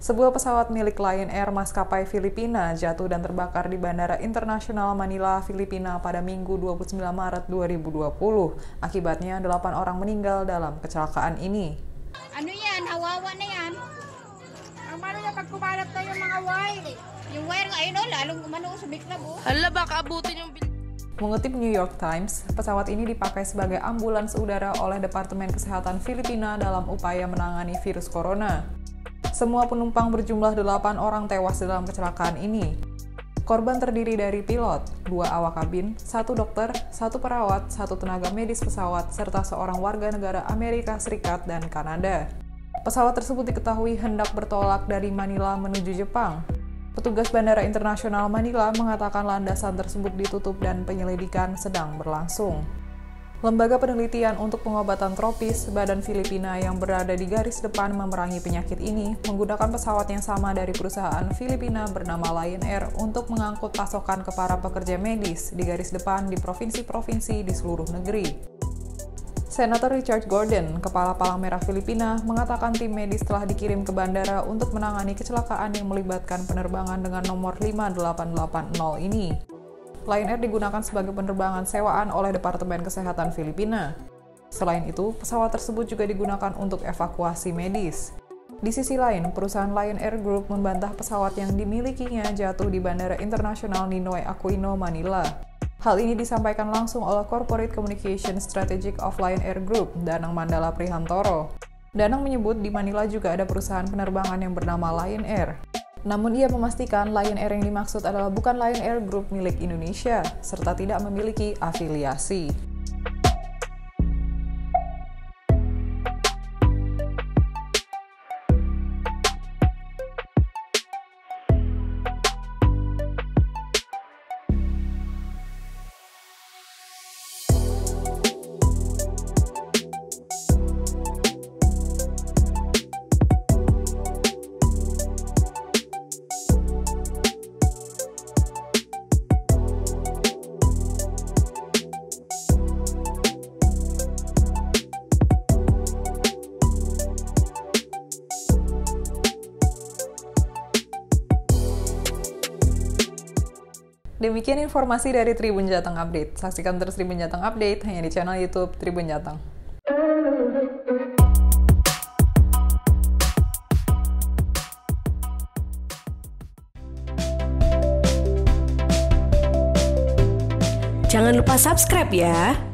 Sebuah pesawat milik Lion Air maskapai Filipina jatuh dan terbakar di Bandara Internasional Manila, Filipina pada Minggu 29 Maret 2020. Akibatnya, 8 orang meninggal dalam kecelakaan ini. Ano yan? Hawawa na yan. Ang paano niya pag kumalat na yung mga wire? Yung wire nga, ayun o, lalong gumano sa biklab o. Hala, baka abutin yung Mengutip New York Times, pesawat ini dipakai sebagai ambulans udara oleh Departemen Kesehatan Filipina dalam upaya menangani virus corona. Semua penumpang berjumlah 8 orang tewas dalam kecelakaan ini. Korban terdiri dari pilot, dua awak kabin, satu dokter, satu perawat, satu tenaga medis pesawat, serta seorang warga negara Amerika Serikat dan Kanada. Pesawat tersebut diketahui hendak bertolak dari Manila menuju Jepang. Petugas Bandara Internasional Manila mengatakan landasan tersebut ditutup dan penyelidikan sedang berlangsung. Lembaga Penelitian untuk Pengobatan Tropis Badan Filipina yang berada di garis depan memerangi penyakit ini menggunakan pesawat yang sama dari perusahaan Filipina bernama Lion Air untuk mengangkut pasokan ke para pekerja medis di garis depan di provinsi-provinsi di seluruh negeri. Senator Richard Gordon, Kepala Palang Merah Filipina, mengatakan tim medis telah dikirim ke bandara untuk menangani kecelakaan yang melibatkan penerbangan dengan nomor 5880 ini. Lion Air digunakan sebagai penerbangan sewaan oleh Departemen Kesehatan Filipina. Selain itu, pesawat tersebut juga digunakan untuk evakuasi medis. Di sisi lain, perusahaan Lion Air Group membantah pesawat yang dimilikinya jatuh di Bandara Internasional Ninoy Aquino, Manila. Hal ini disampaikan langsung oleh Corporate Communication Strategic of Lion Air Group, Danang Mandala Prihantoro. Danang menyebut di Manila juga ada perusahaan penerbangan yang bernama Lion Air. Namun ia memastikan Lion Air yang dimaksud adalah bukan Lion Air Group milik Indonesia, serta tidak memiliki afiliasi. Demikian informasi dari Tribun Jateng Update. Saksikan terus Tribun Jateng Update hanya di channel YouTube Tribun Jateng. Jangan lupa subscribe ya.